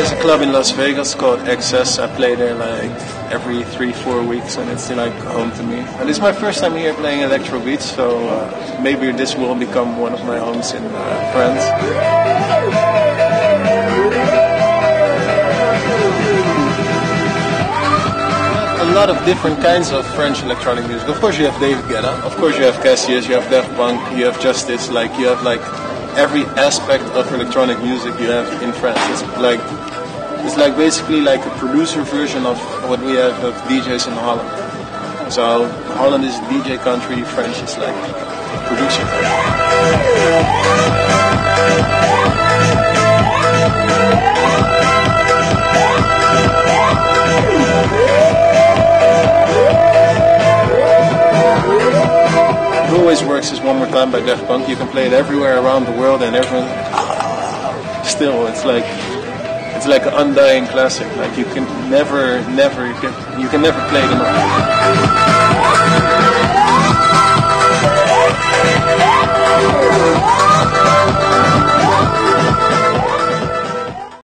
There's a club in Las Vegas called XS. I play there like every three, four weeks, and it's like home to me. And it's my first time here playing Electrobeach, so uh, maybe this will become one of my homes in uh, France. A lot of different kinds of French electronic music. Of course, you have Dave Guetta. Of course, you have Cassius. You have Daft Punk. You have Justice. Like you have like every aspect of electronic music you have in France. It's like it's like basically like a producer version of what we have of DJs in Holland. So Holland is DJ country, French is like producer always works is one more time by Daft Punk. You can play it everywhere around the world, and everyone still it's like it's like an undying classic. Like you can never, never get you can never play it enough.